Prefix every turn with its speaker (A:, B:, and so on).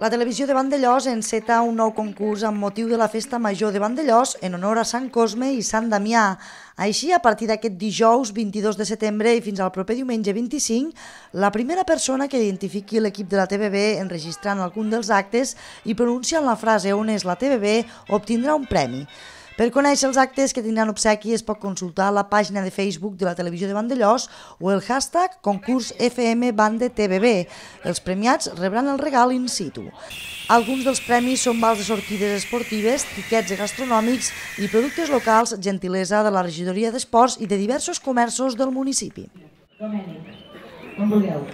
A: La televisió de Vandellós enceta un nou concurs amb motiu de la Festa Major de Vandellós en honor a Sant Cosme i Sant Damià. Així, a partir d'aquest dijous 22 de setembre i fins al proper diumenge 25, la primera persona que identifiqui l'equip de la TVB enregistrant algun dels actes i pronunciant la frase on és la TVB obtindrà un premi. Per conèixer els actes que tindran obsequi es pot consultar la pàgina de Facebook de la televisió de Vandellós o el hashtag concurs FM Bande TVB. Els premiats rebran el regal in situ. Alguns dels premis són vals de sortides esportives, tiquets gastronòmics i productes locals, gentilesa de la regidoria d'esports i de diversos comerços del municipi.
B: Domènec, com vulgueu.